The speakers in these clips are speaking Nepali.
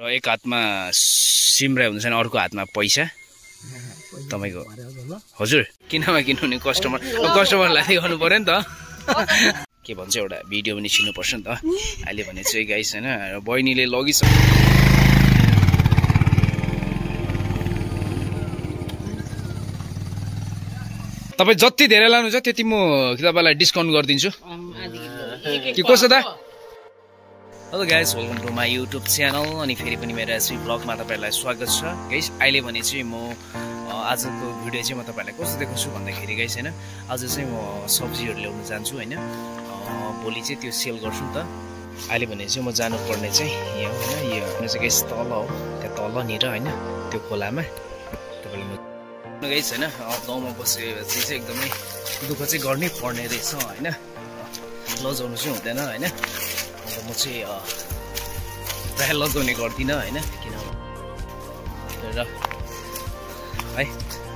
र एक हातमा सिमराई हुन्छ भने अर्को हातमा पैसा? तपाईँको। हजुर। किनमा किन्नुहुने कस्टमर कस्टमरलाई गर्नु पऱ्यो नि त। के भन्छ एउटा भिडियो पनि छिर्नुपर्छ नि त। अहिले भने चाहिँ गाइस होइन र बहिनीले लगिसक्यो तपाईँ जति धेरै लानुहुन्छ त्यति म तपाईँलाई डिस्काउन्ट गरिदिन्छु। के कसो त hello guys welcome to my YouTube channel अनि फेरि पनि मेरो एसपी ब्लगमा तपाईँहरूलाई स्वागत छ। गाइस अहिले भने चाहिँ म आजको भिडियो चाहिँ म तपाईँहरूलाई कस्तो देखाउँछु भन्दाखेरि गाइस होइन आज चाहिँ म सब्जीहरू ल्याउनु जान्छु होइन। भोलि चाहिँ त्यो सेल गर्छु नि त। अहिले भने चाहिँ म जानुपर्ने चाहिँ यहाँ होइन। यो आफ्नो चाहिँ गाइस तल हो त्यहाँ तलनिर होइन त्यो खोलामा। तपाईँले गाइस होइन गाउँमा बसेपछि चाहिँ एकदमै दुःख चाहिँ गर्नै पर्ने रहेछ होइन। लजाउनु चाहिँ हुँदैन होइन। म चाहिँ प्रायः लगाउने गर्दिनँ होइन? किन र है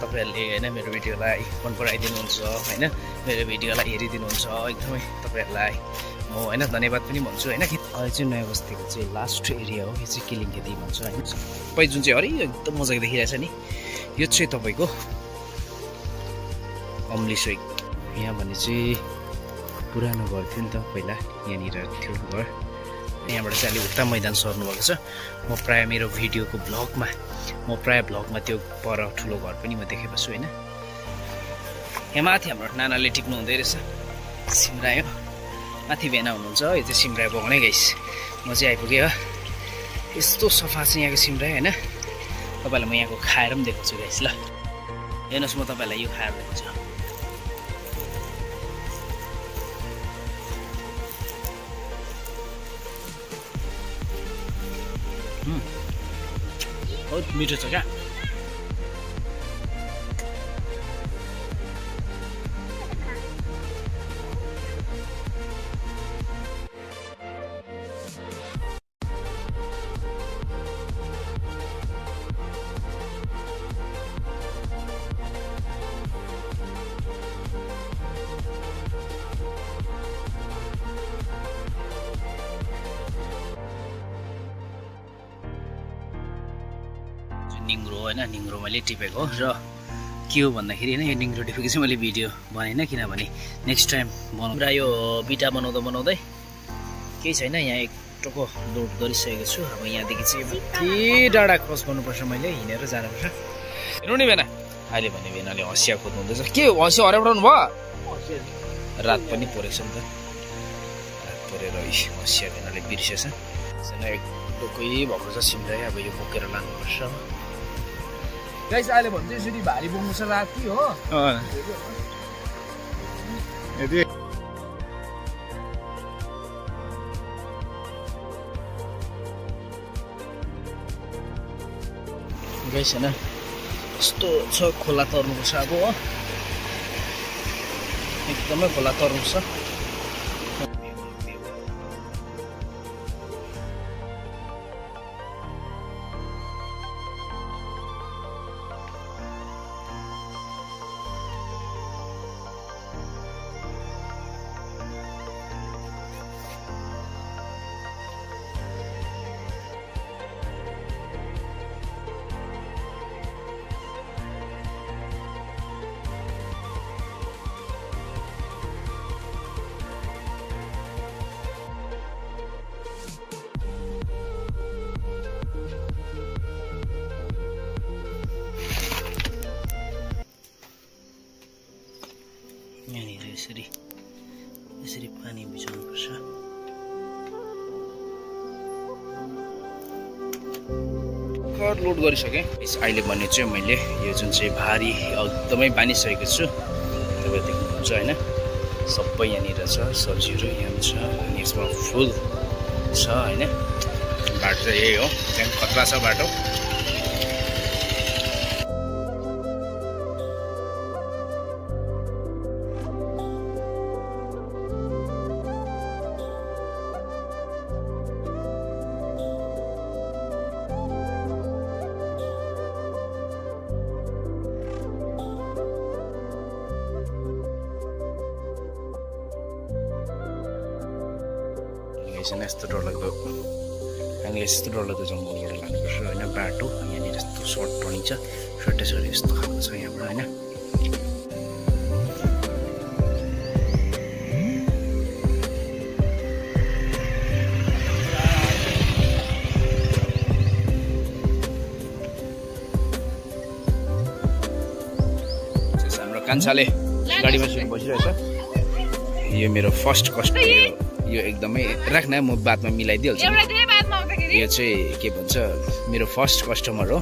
तपाईँहरूले होइन मेरो भिडियोलाई मन पराइदिनुहुन्छ होइन? मेरो भिडियोलाई हेरिदिनुहुन्छ एकदमै तपाईँहरूलाई म होइन धन्यवाद पनि भन्छु होइन? कि चाहिँ नयाँ बस्तीको चाहिँ लास्ट एरिया हो यो चाहिँ किलिङ खेती भन्छ होइन? सबै जुन चाहिँ हरि एकदम मजाको देखिरहेछ नि। यो चाहिँ तपाईँको अम्लिसोक यहाँ भने चाहिँ पुरानो घर थियो नि त पहिला यहाँनिर थियो घर। यहाँबाट चाहिँ अलिक उता मैदान सर्नु भएको छ। म प्रायः मेरो भिडियोको भ्लगमा म प्रायः भ्लगमा त्यो पर ठुलो घर पनि म देखेको छु होइन। यहाँ माथि हाम्रो नानाले टिप्नु हुँदै रहेछ सिमरायो। माथि भेना हुनुहुन्छ यो चाहिँ सिमरायो बगानै गाइस। म चाहिँ आइपुगेँ हो। यस्तो सफा छ यहाँको सिमरायो होइन। तपाईँलाई म यहाँको खाएर पनि देखाउँछु गाइस ल। हेर्नुहोस् म तपाईँलाई यो खाएर देखाउँछु। upload meters again. निङ्ग्रो होइन निङ्ग्रो मैले टिपेको र के हो भन्दाखेरि होइन यो निङ्ग्रो टिपेको चाहिँ मैले भिडियो बनाइनँ किनभने नेक्स्ट टाइम बनाउँदा र यो बिटा बनाउँदा बनाउँदै केही छैन यहाँ एक टोको लोड गरिसकेको छु। अब यहाँदेखि चाहिँ के डाँडा क्रस गर्नुपर्छ मैले हिँडेर जानुपर्छ। हेर्नु नि बेना अहिले भने बेनाले हँसिया खोज्नु हुँदैछ। के हँसिया हराइबडाउनु भयो? रात पनि परेको छ नि त। रात परेर हँसिया बेनाले बिर्सेछ। छैन एक टोकै भएको छ सिमराई अब यो बोकेर लानुपर्छ। गाइस अहिले भन्छ यसरी भारी बोक्नु छ राति हो? गाइस होइन यस्तो छ खोला तर्नुपर्छ अब हो। एकदमै खोला तर्नु यसरी यसरी पानी भिजाउनुपर्छ। कट लोड गरिसकेँ। अहिले भने चाहिँ मैले यो जुन चाहिँ भारी एकदमै बानिसकेको छु तपाईँ देख्नुहुन्छ होइन? सबै यहाँनिर छ सब्जीहरू यहाँ छ अनि यसमा फुल छ होइन? बाटो चाहिँ यही हो त्यहाँ खतरा छ बाटो। छैन यस्तो डरलाग्दो अनि यस्तो डरलाग्दो जङ्गलबाट लानुपर्छ होइन बाटो यहाँनिर यस्तो सर्ट टर्निङ छ सर्टै सर्ट यस्तो खालको छ यहाँबाट होइन कान्छाले गाडीमा सुन बसिरहेछ यो मेरो फर्स्ट कस्ट यो एकदमै राख्न म बादमा मिलाइदिइहाल्छु यो चाहिँ के भन्छ मेरो फर्स्ट कस्टमर हो।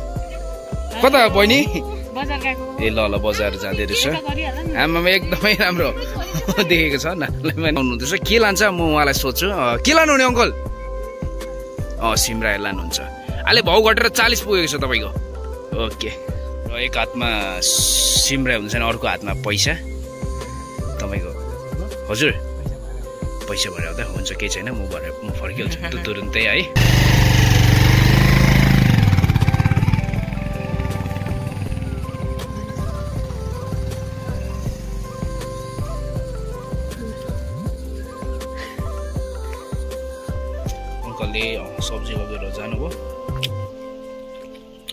कता बहिनी? ए ल ल बजार जाँदै रहेछ। आमामा एकदमै राम्रो देखेको छ नानीलाई आउनुहुँदैछ के लान्छ? म उहाँलाई सोध्छु। के लानुहुने अङ्कल? अँ सिमरायो लानुहुन्छ। अहिले भाउ घटेर चालिस पुगेको छ तपाईँको। ओके। र एक हातमा सिमरायो हुन्छ अर्को हातमा पैसा। तपाईँको हजुर। पैसा भरे आउँदा हुन्छ केही छैन म भरे म फर्किहाल्छु। त्यो तुरुन्तै है। अङ्कलले सब्जी लगेर जानुभयो।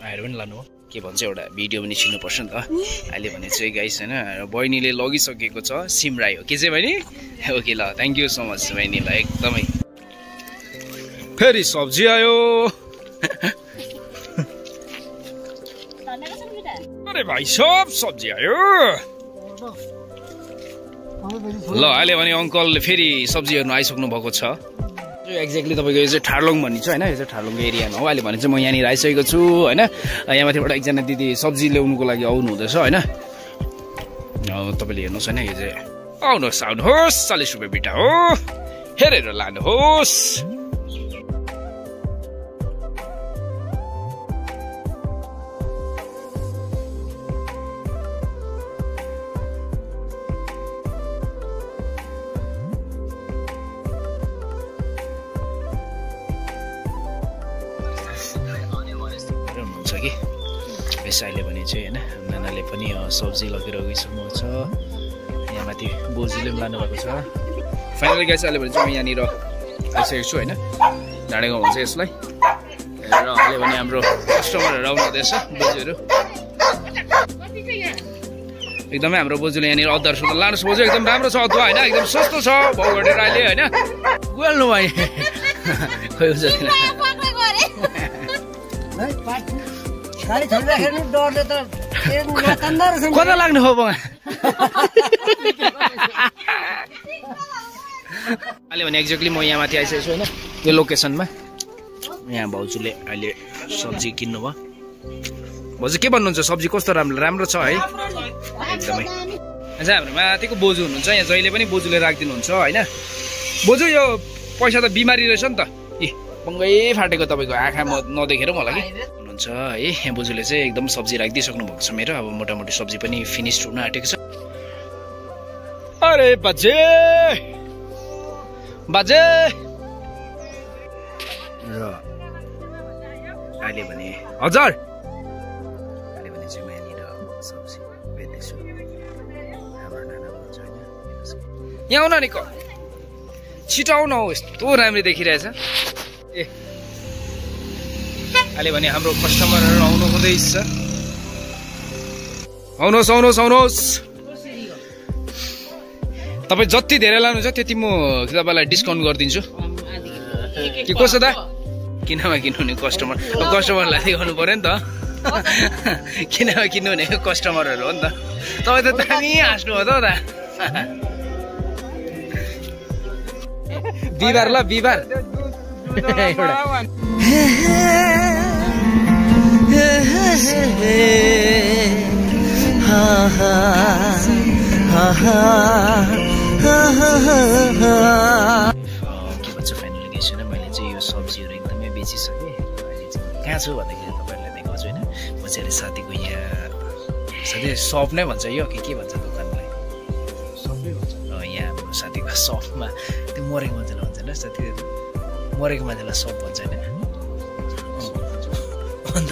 आएर पनि लानुभयो। के भन्छ एउटा भिडियो पनि छिर्नुपर्छ नि त। अहिले भने चाहिँ गाइस होइन बहिनीले लगिसकेको छ सिमराई हो। के चाहिँ बहिनी? ओके ल थ्याङ्क यू सो मच बहिनीलाई एकदमै। फेरि सब्जी आयो। अरे भाइ सब सब्जी आयो। ल अहिले भने अङ्कल फेरि सब्जी हेर्नु आइसक्नु भएको छ। एक्ज्याक्टली तपाईँको यो चाहिँ ठार्लोङ भन्ने छ होइन? यो चाहिँ ठार्लोङको एरियामा हो। अहिले भने चाहिँ म यहाँनिर आइसकेको छु होइन? यहाँ माथिबाट एकजना दिदी सब्जी ल्याउनुको लागि आउनु हुँदैछ होइन तपाईँले हेर्नुहोस् होइन? यो चाहिँ आउनुहोस् आउनुहोस् चालिस रुपियाँ बिटा हो। हेरेर लानुहोस्। हुनुहुन्छ कि? यस अहिले भने चाहिँ होइन नानाले पनि सब्जी लगेर गइसक्नु छ यहाँ माथि बोजूले पनि लानुभएको छ। फाइनल ग्यास अहिले भने चाहिँ म यहाँनिर आइसकेको छु होइन। ढाँडेको भन्छ यसलाई। र अहिले भने हाम्रो कस्टमरहरू आउनु हुँदैछ बोजूहरू। एकदमै हाम्रो बोजूले यहाँनिर अदुवा सुदुवा लानुहोस् बोजू एकदम राम्रो छ अदुवा होइन एकदम सस्तो छ। भाउ घटेर अहिले होइन। गुहाल्नु भयो खोइ उसरी ए। कता लाग्नु हो अहिले भने एक्ज्याक्टली म यहाँ माथि आइसकेको छु होइन यो लोकेसनमा। यहाँ भाउजूले अहिले सब्जी किन्नुभयो भाउजू के भन्नुहुन्छ? सब्जी कस्तो राम्रो राम्रो छ है? एकदमै। अझ हाम्रो माथिको बोजू हुनुहुन्छ यहाँ जहिले पनि बोजूले राखिदिनुहुन्छ होइन? बोजू यो पैसा त बिमारी रहेछ नि त। इ बङ्गै फाटेको तपाईँको आँखा म नदेखेर होला कि? हुनुहुन्छ है। बोजूले चाहिँ एकदम सब्जी राखिदिइसक्नु भएको छ मेरो। अब मोटामोटी सब्जी पनि फिनिस्ड हुन आँटेको छ। अरे बाजे! बाजे! र अहिले भने हजुर। अहिले भने चाहिँ म यहाँनिर सब्जी बेच्दैछु। हाम्रो नाना हुनुहुन्छ यहाँ आउन नि क छिटो आउन हौ यस्तो राम्रो देखिरहेछ। ए अहिले भने हाम्रो कस्टमरहरू आउनु हुँदैछ आउनुहोस् आउनुहोस् आउनुहोस् तपाईँ जति धेरै लानुहुन्छ त्यति म तपाईँलाई डिस्काउन्ट गरिदिन्छु के कसो त किनमा किन्नुहुने कस्टमर कस्टमरलाई देखाउनु पऱ्यो नि त किनमा किन्नु भनेको कस्टमरहरू हो नि त तपाईँ त दामी हाँस्नु हो त दा बिहिबार ल बिहिबार के भन्छ फाइनली छैन मैले चाहिँ यो सब्जीहरू एकदमै बेचिसकेँ। अहिले चाहिँ कहाँ छु भन्दाखेरि तपाईँहरूलाई देखाउँछु होइन? म चाहिँ अहिले साथीको यहाँ साथी सप नै भन्छ यो कि के भन्छ दोकानलाई? अँ, यहाँ हाम्रो साथीको सपमा। त्यो मरेको मान्छेलाई भन्छ होइन साथी? मरेको मान्छेलाई सप भन्छ होइन। अन्त